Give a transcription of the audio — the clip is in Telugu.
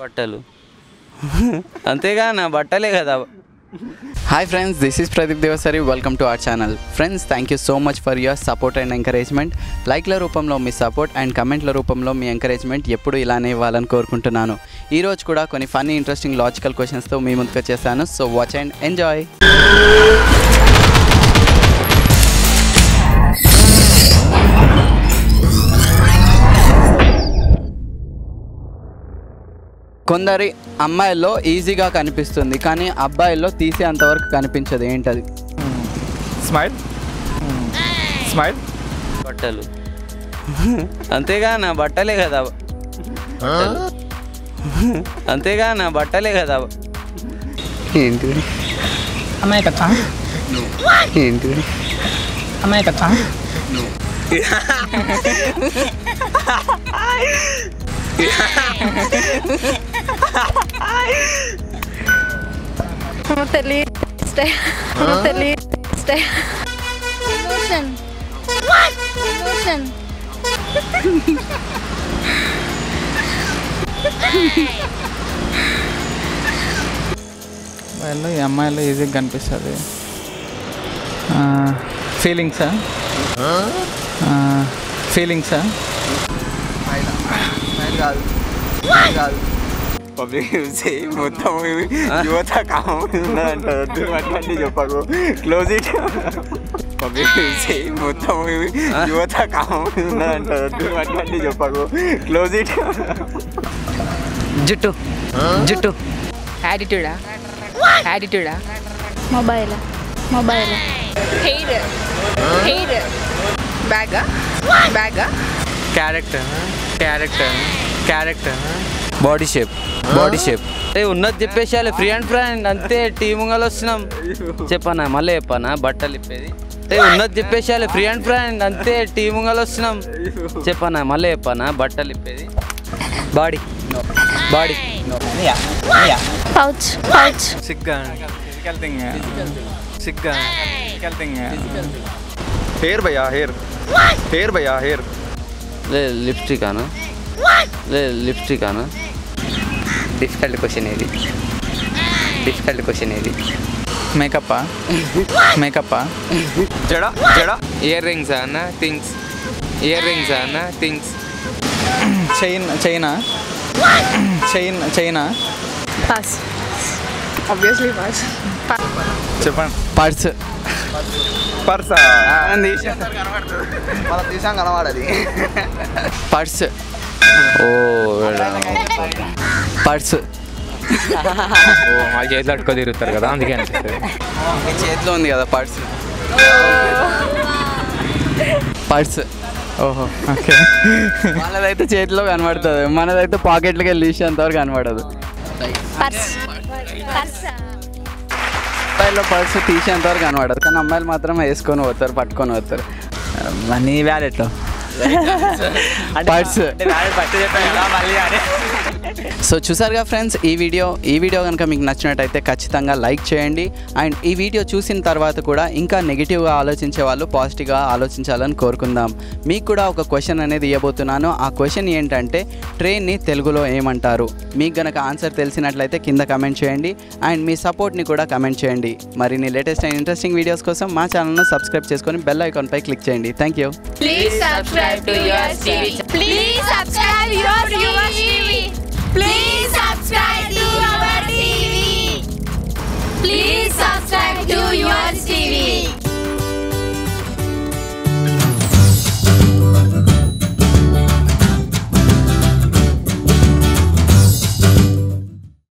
బట్టలు. అంతేగా నా బట్టలే కదా. Hi friends this is Pradeep Devasari welcome to our channel friends thank you so much for your support and encouragement లైక్ల రూపంలో మీ సపోర్ట్ అండ్ కమెంట్ల రూపంలో మీ ఎంకరేజ్మెంట్ ఎప్పుడు ఇలానే ఇవ్వాలని కోరుకుంటున్నాను. ఈరోజు కూడా కొన్ని ఫన్నీ ఇంట్రెస్టింగ్ లాజికల్ క్వశ్చన్స్తో మీ ముందుకు వచ్చేసాను. సో వాచ్ అండ్ ఎంజాయ్ కొందరి అమ్మాయిల్లో ఈజీగా కనిపిస్తుంది కానీ అబ్బాయిల్లో తీసేంతవరకు కనిపించదు. ఏంటది? స్మైల్? స్మైల్? బట్టలు. అంతేగా నా బట్టలే కదా. బట్టలు. అంతేగా నా బట్టలే కదా. ఏంటిది అమాయకత్వ. ఏంటిది అమాయకత్వ. తెలియదు తెలియదు What? ఎమోషన్ వాళ్ళు ఈ అమ్మాయిలు ఈజీగా కనిపిస్తుంది ఫీలింగ్సా ఫీలింగ్సా పబ్లిక్ చేయి మొత్తం యువత కామంటే చెప్పకు క్లోజ్ ఇట్ పబ్లిక్ చేయి మొత్తం యువత కామంటే చెప్పకు క్లోజ్ ఇట్ జుట్టు జుట్టు యాటిట్యూడా యాటిట్యూడా మొబైల్ మొబైల్ హెయిర్ హెయిర్ బ్యాగా బ్యాగా character character character. Body shape body shape. ఏ ఉన్నది చెప్పేసి ఫ్రీ అండ్ ఫ్రెండ్ అంతే టీమ్ ముంగలు వస్తున్నాం చెప్పనా మళ్ళీ చెప్పనా? బట్టలు ఇప్పేది. ఏ ఉన్నది చెప్పేసి ఫ్రీ అండ్ ఫ్రెండ్ అంతే టీమ్ ముంగలు వస్తున్నాం చెప్పనా మళ్ళీ చెప్పనా? బట్టలు ఇప్పేది. బాడీ. బాడీ. పౌచ్ పౌచ్ సిగ్గా. ఫిజికల్ థింగ్ సిగ్గా. ఫిజికల్ థింగ్ హెయిర్ భయ్యా హెయిర్ హెయిర్ భయ్యా హెయిర్ లే లిప్స్టిక్ అనా? లే లిప్స్టిక్ అనా డిఫికల్ట్ క్వశ్చన్ ఇది. డిఫికల్ట్ క్వశ్చన్ ఇది. మేకప్పా మేకప్పా జడ జడ. ఇయర్ రింగ్స్ అన్న థింగ్స్ ఇయర్ రింగ్స్ అన్న థింగ్స్ చైన్ చైనా చైన్ చైనా పాస్ ఆబ్వియస్లీ పాస్ చెప్పండి. పర్స్ పర్సా మనం తీసాం. కనబడది పర్స్ ఓ పర్స్. వాళ్ళ చేతిలో అట్టుకో తిరుగుతారు కదా అందుకే అనిపిస్తుంది చేతిలో ఉంది కదా పర్స్? పర్స్. ఓహో ఓకే. వాళ్ళదైతే చేతిలో కనబడుతుంది. మనదైతే పాకెట్లకి వెళ్ళి తీసేంతవరకు కనబడదు. పర్స్. పర్స్. అబ్బాయిలో పర్స్ తీసేంతవరకు కనబడదు. కానీ అమ్మాయిలు మాత్రం వేసుకొని పోతారు పట్టుకొని పోతారు. నీ వ్యాలెట్లో పర్స్ సో చూసారుగా ఫ్రెండ్స్ ఈ వీడియో ఈ వీడియో కనుక మీకు నచ్చినట్టయితే ఖచ్చితంగా లైక్ చేయండి. అండ్ ఈ వీడియో చూసిన తర్వాత కూడా ఇంకా నెగిటివ్గా ఆలోచించే వాళ్ళు పాజిటివ్గా ఆలోచించాలని కోరుకుందాం. మీకు కూడా ఒక క్వశ్చన్ అనేది ఇవ్వబోతున్నాను. ఆ క్వశ్చన్ ఏంటంటే ట్రైన్ని తెలుగులో ఏమంటారు? మీకు గనక ఆన్సర్ తెలిసినట్లయితే కింద కమెంట్ చేయండి. అండ్ మీ సపోర్ట్ని కూడా కమెంట్ చేయండి. మరిన్ని లేటెస్ట్ అండ్ ఇంట్రెస్టింగ్ వీడియోస్ కోసం మా ఛానల్ను సబ్స్క్రైబ్ చేసుకొని బెల్ ఐకాన్పై క్లిక్ చేయండి. Thank you please subscribe to your TV Please